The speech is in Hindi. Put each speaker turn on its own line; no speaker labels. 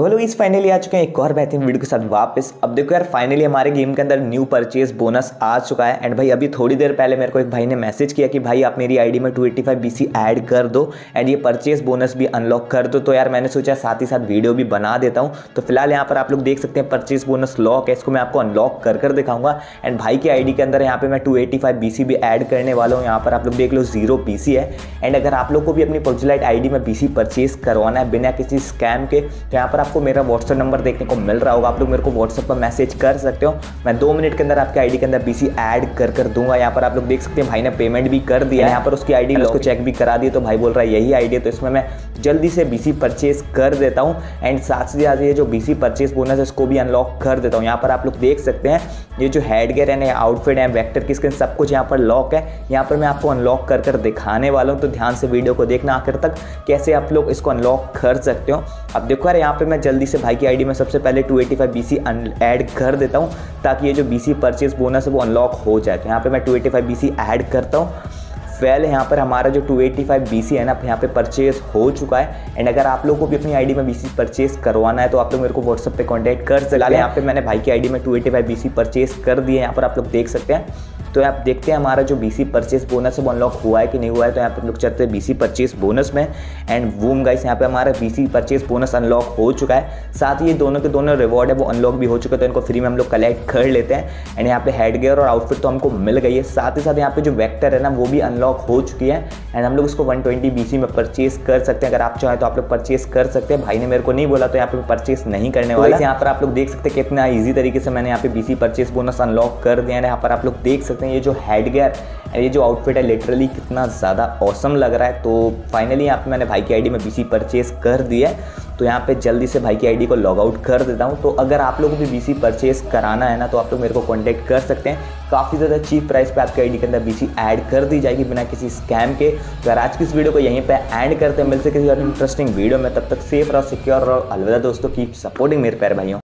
तो हेलो इस फाइनली आ चुके हैं। एक और बेहतरीन वीडियो के साथ वापस। अब देखो यार फाइनली हमारे गेम के अंदर न्यू परचेज बोनस आ चुका है। एंड भाई, अभी थोड़ी देर पहले मेरे को एक भाई ने मैसेज किया कि, भाई, आप मेरी आईडी में 285 एट्टी ऐड कर दो एंड ये परचेज बोनस भी अनलॉक कर दो। तो यार, मैंने सोचा साथ ही साथ वीडियो भी बना देता हूँ। तो फ़िलहाल यहाँ पर आप लोग देख सकते हैं परचेज बोनस लॉक है। इसको मैं आपको अनलॉक कर कर दिखाऊँगा। एंड भाई की आईडी के अंदर यहाँ पर मैं टू एट्टी भी ऐड करने वाला हूँ। यहाँ पर आप लोग देख लो ज़ीरो पी है। एंड अगर आप लोग को भी अपनी पोजुलाइट आई में बी परचेज करवाना है बिना किसी स्कैम के तो यहाँ पर आपको मेरा व्हाट्सअप नंबर देखने को मिल रहा होगा। आप लोग मेरे को व्हाट्सअप पर मैसेज कर सकते हो। मैं दो मिनट के अंदर आपके आईडी के अंदर बीसी ऐड कर कर दूँगा। यहाँ पर आप लोग देख सकते हैं, भाई ने पेमेंट भी कर दिया यहाँ पर उसकी आईडी उसको चेक भी करा दिया तो भाई बोल रहा है, यही आईडी तो इसमें मैं जल्दी से बीसी परचेज कर देता हूँ। एंड साथ से ज़्यादा ये जो बीसी परचेज बोनस है, इसको भी अनलॉक कर देता हूँ। यहाँ पर आप लोग देख सकते हैं, ये जो हेड गेयर है आउटफिट है वेक्टर की स्क्रीन सब कुछ यहाँ पर लॉक है। यहाँ पर मैं आपको अनलॉक कर कर दिखाने वाला हूँ। तो ध्यान से वीडियो को देखना आखिर तक, कैसे आप लोग इसको अनलॉक कर सकते हो। अब देखो यार, यहाँ पे मैं जल्दी से भाई की आईडी में सबसे पहले 285 बीसी ऐड कर देता हूँ, ताकि ये जो बीसी परचेज बोनस है वो अनलॉक हो जाए। तो यहाँ पे मैं 285 बीसी ऐड करता हूँ। वेल यहाँ पर हमारा जो 285 BC है ना यहाँ पे परचेज हो चुका है। एंड अगर आप लोगों को भी अपनी आईडी में बीसी परचेज करवाना है तो आप लोग मेरे को व्हाट्सअप पे कांटेक्ट कर सकते हैं। यहाँ पे मैंने भाई की आईडी में 285 BC परचेज कर दिए यहाँ पर आप लोग देख सकते हैं। तो आप देखते हैं हमारा जो बीसी परचेस बोनस है वो अनलॉक हुआ है कि नहीं हुआ है तो यहाँ पे लोग चलते हैं बीसी परचेस बोनस में। एंड वूम गाइस यहाँ पे हमारा बीसी परचेस बोनस अनलॉक हो चुका है। साथ ही ये दोनों के दोनों रिवॉर्ड है वो अनलॉक भी हो चुके तो इनको फ्री में हम लोग कलेक्ट कर लेते हैं। एंड यहाँ पे हेड गेयर और आउटफिट तो हमको मिल गई है। साथ ही साथ यहाँ पे जो वैक्टर है ना वो भी अनलॉक हो चुकी है एंड हम लोग इसको वन ट्वेंटी में परचेस कर सकते हैं। अगर आप चाहें तो आप लोग परचेस कर सकते हैं। भाई ने मेरे को नहीं बोला तो यहाँ पे परचेस नहीं करने वाला। यहाँ पर आप लोग देख सकते हैं कितना ईजी तरीके से मैंने यहाँ पे बीसी परचेस बोनस अनलॉक कर दिया है। यहाँ पर आप लोग देख सकते हैं ये जो हेड गेयर ये जो आउटफिट है लिटरली कितना ज़्यादा औसम लग रहा है। तो फाइनली यहाँ पे मैंने भाई की आईडी में बीसी परचेज कर दिया है। तो यहाँ पे जल्दी से भाई की आईडी को लॉग आउट कर देता हूँ। तो अगर आप लोगों को भी बीसी परचेज कराना है ना तो आप लोग मेरे को कॉन्टैक्ट कर सकते हैं। काफ़ी ज़्यादा चीप प्राइस पे आपके आईडी के अंदर बीसी ऐड कर दी जाएगी बिना किसी स्कैम के। तो आज की इस वीडियो को यहीं पर एंड करते हैं। मिलते किसी और इंटरेस्टिंग वीडियो में। तब तक सेफ़ रहो सिक्योर रहो। अलविदा दोस्तों कीप सपोर्टिंग मेरे पैर भाइयों।